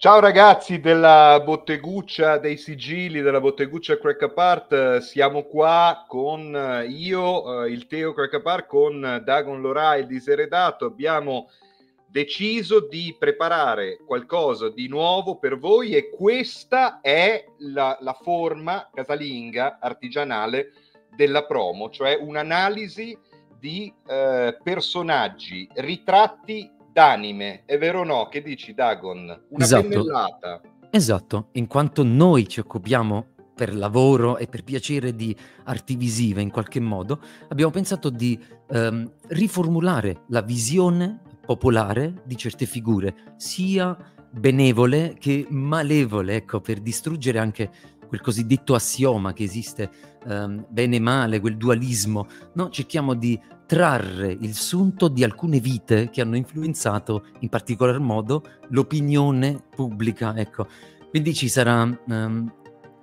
Ciao ragazzi della botteguccia dei sigilli, della botteguccia Crack Apart, siamo qua con eh, io, eh, il Teo Crack Apart, con Dagon Lora, il diseredato. Abbiamo deciso di preparare qualcosa di nuovo per voi e questa è la, la forma casalinga artigianale della promo, cioè un'analisi di eh, personaggi, ritratti d'anime, è vero o no? Che dici Dagon? Una Esatto. pennellata. Esatto, in quanto noi ci occupiamo per lavoro e per piacere di arti visive in qualche modo, abbiamo pensato di ehm, riformulare la visione popolare di certe figure, sia benevole che malevole, ecco, per distruggere anche quel cosiddetto assioma che esiste, ehm, bene e male, quel dualismo. No, cerchiamo di trarre il sunto di alcune vite che hanno influenzato in particolar modo l'opinione pubblica, ecco. Quindi ci sarà ehm,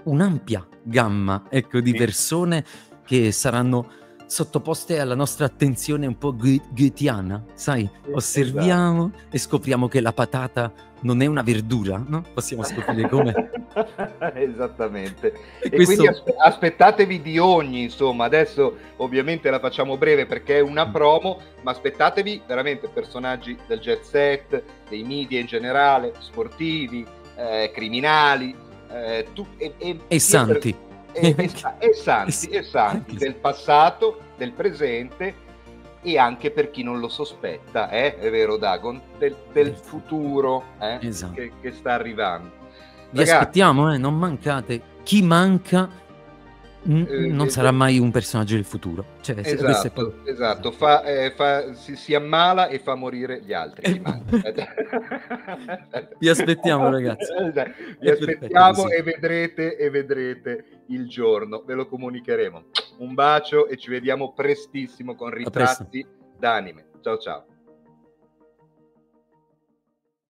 un'ampia gamma, ecco, di persone che saranno sottoposte alla nostra attenzione un po' goe- goetheana, sai? Esatto. Osserviamo e scopriamo che la patata non è una verdura, no? Possiamo scoprire come. Esattamente. E E questo- quindi aspe- aspettatevi di ogni, insomma, adesso ovviamente la facciamo breve perché è una promo, ma aspettatevi veramente personaggi del jet set, dei media in generale, sportivi, eh, criminali, eh, tu- e, e- E santi. E, e sa- e santi, E santi del passato, del presente e anche per chi non lo sospetta, eh, è vero Dagon, del, del Del futuro eh, Esatto. che, che sta arrivando. Vi Ragazzi, aspettiamo, eh, non mancate. Chi manca Eh, non eh, sarà mai un personaggio del futuro. Cioè, questo è Esatto, esatto. Fa, eh, fa- si, si ammala e fa morire gli altri. Eh. Vi aspettiamo, ragazzi. Vi aspettiamo e vedrete, e vedrete il giorno, ve lo comunicheremo. Un bacio e ci vediamo prestissimo con ritratti d'anime. Ciao ciao.